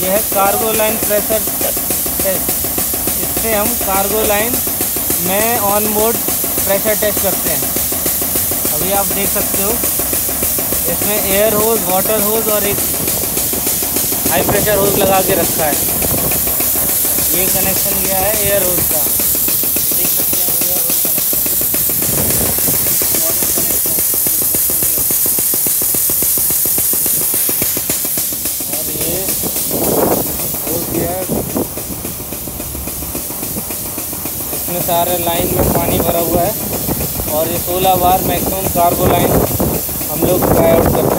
यह cargo line pressure test इससे हम कार्गो लाइन में ऑन बोर्ड प्रेशर टेस्ट करते हैं। अभी आप देख सकते हो, इसमें एयर होज वाटर होज और एक हाई प्रेशर होज लगा के रखा है। ये कनेक्शन गया है एयर होज का। इसमें सारे लाइन में पानी भरा हुआ है और ये 16 बार मैक्सिमम कार्गो लाइन हम लोग ट्राई आउट करते हैं।